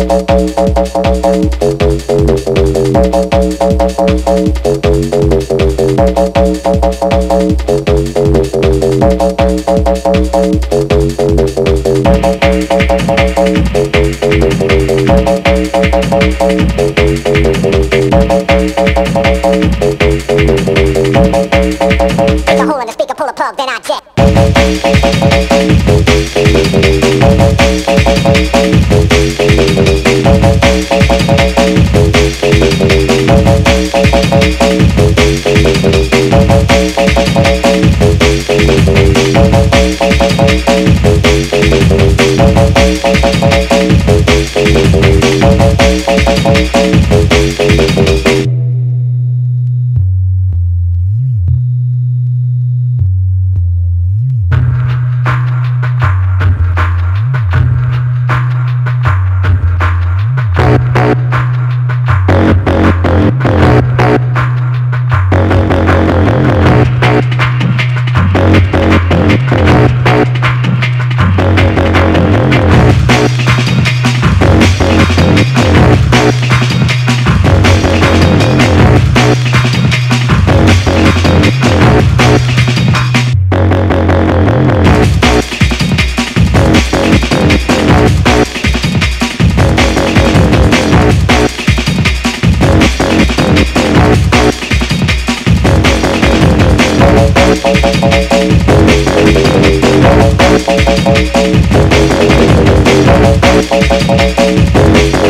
Take a then I jet. はい。Thank you.